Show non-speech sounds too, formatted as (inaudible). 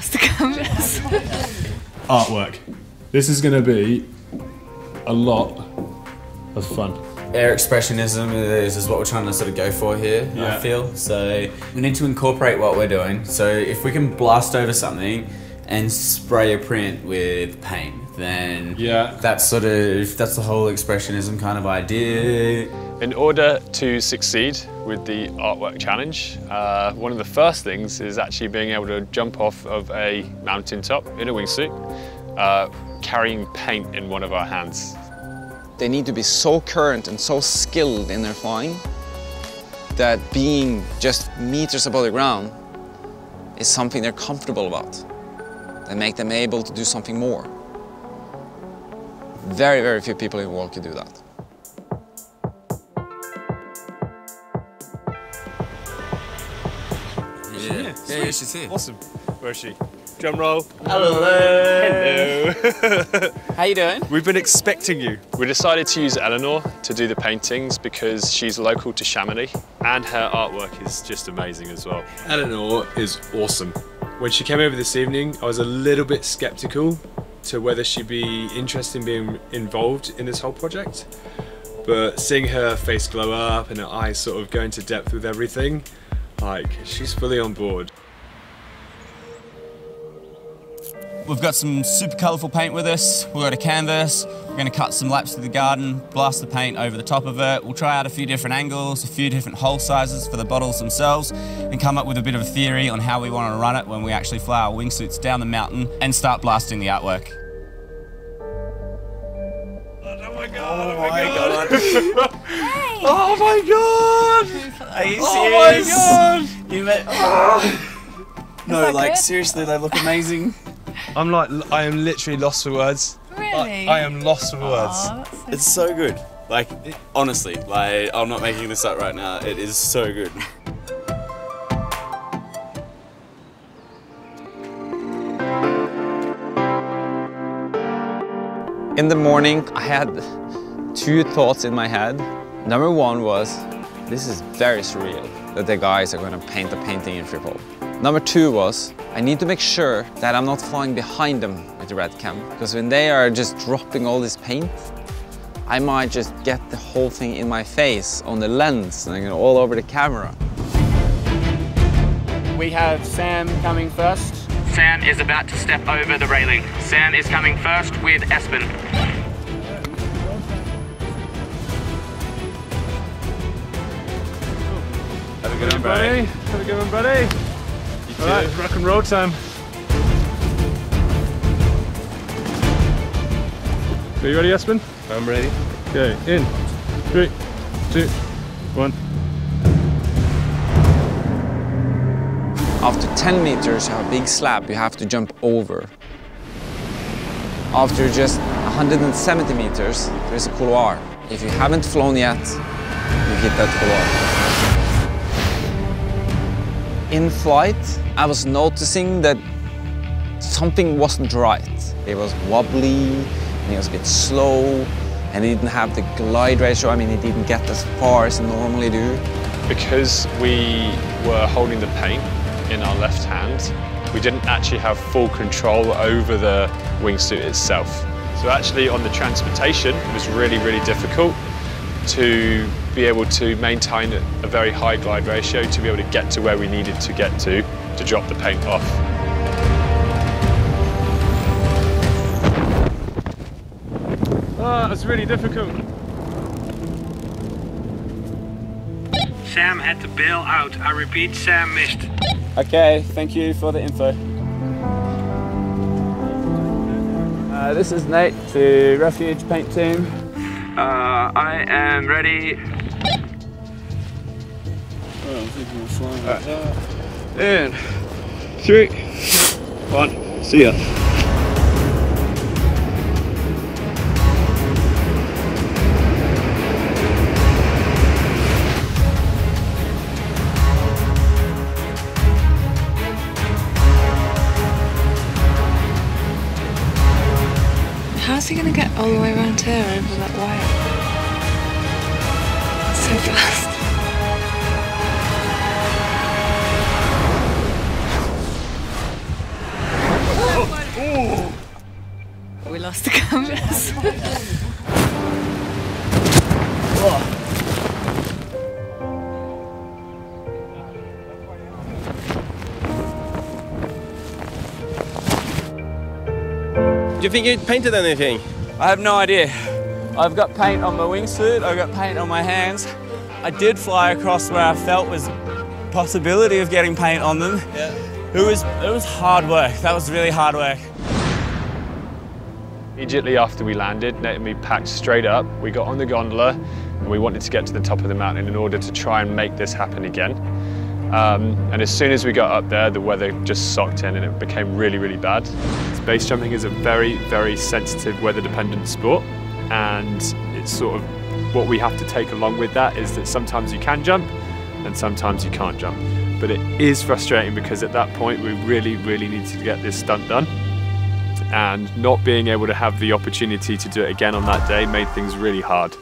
lost the canvas. Artwork. This is going to be a lot of fun. Air expressionism is, is what we're trying to sort of go for here, Yeah. I feel. So we need to incorporate what we're doing. So if we can blast over something and spray a print with paint, then Yeah. that's sort of, that's the whole expressionism kind of idea. In order to succeed with the artwork challenge, uh, one of the first things is actually being able to jump off of a mountain top in a wingsuit, uh, carrying paint in one of our hands. They need to be so current and so skilled in their flying that being just meters above the ground is something they're comfortable about. That make them able to do something more. Very, very few people in the world can do that. Yeah, yeah, yeah, she's here. Awesome. Where is she? Drum roll. Hello. Hello. How you doing? We've been expecting you. We decided to use Eleanor to do the paintings because she's local to Chamonix and her artwork is just amazing as well. Eleanor is awesome. When she came over this evening, I was a little bit skeptical to whether she'd be interested in being involved in this whole project. But seeing her face glow up and her eyes sort of go into depth with everything, like, she's fully on board. We've got some super colourful paint with us. We've got a canvas. We're going to cut some laps through the garden, blast the paint over the top of it. We'll try out a few different angles, a few different hole sizes for the bottles themselves, and come up with a bit of a theory on how we want to run it when we actually fly our wingsuits down the mountain and start blasting the artwork. Oh my god! Oh my god! Oh my god! (laughs) Oh Are you Oh my serious? god! You met. (laughs) no, like good? seriously, they look amazing. I'm like, I am literally lost for words. Really? I, I am lost for words. Aw, that's so It's so good. Like honestly, like I'm not making this up right now. It is so good. In the morning, I had two thoughts in my head. Number one was, this is very surreal that the guys are going to paint a painting in free fall. Number two was, I need to make sure that I'm not flying behind them with the red cam, because when they are just dropping all this paint, I might just get the whole thing in my face, on the lens, and you know, all over the camera. We have Sam coming first. Sam is about to step over the railing. Sam is coming first with Espen. Have a good one, buddy. Have a good one, buddy. You too. All right, rock and roll time. Are you ready, Espen? I'm ready. Okay, in. Three, two, one. After 10 meters, you have a big slab you have to jump over. After just 170 meters, there's a couloir. If you haven't flown yet, you hit that couloir. In flight, I was noticing that something wasn't right. It was wobbly, and it was a bit slow, and it didn't have the glide ratio. I mean, it didn't get as far as it normally do. Because we were holding the paint in our left hand, we didn't actually have full control over the wingsuit itself. So actually on the transportation, it was really, really difficult to be able to maintain a very high glide ratio to be able to get to where we needed to get to to drop the paint off. Ah, it's really difficult. Sam had to bail out. I repeat, Sam missed. Okay, thank you for the info. Uh, this is Nate, the Refuge Paint Team. Uh, I am ready. And three, one. See ya. How's he gonna get all the way around here over that wire? So fast. Oh, oh. We lost the cameras. (laughs) Do you think you painted anything? I have no idea. I've got paint on my wingsuit, I've got paint on my hands. I did fly across where I felt was possibility of getting paint on them. Yeah. It was it was hard work. That was really hard work. Immediately after we landed, Nate and me packed straight up. We got on the gondola and we wanted to get to the top of the mountain in order to try and make this happen again. Um, and as soon as we got up there, the weather just socked in and it became really, really bad. Base jumping is a very, very sensitive weather dependent sport and it's sort of what we have to take along with that is that sometimes you can jump and sometimes you can't jump. But it is frustrating because at that point we really, really needed to get this stunt done and not being able to have the opportunity to do it again on that day made things really hard.